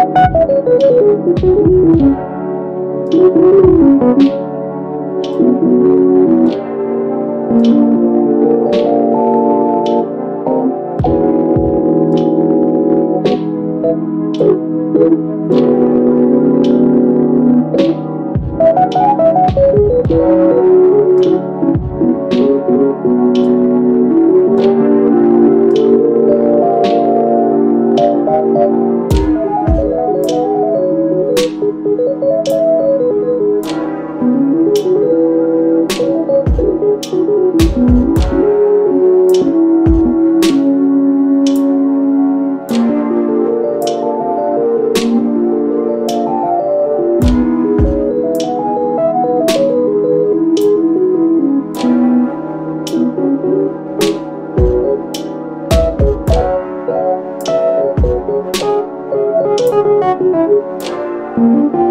Thank Müzik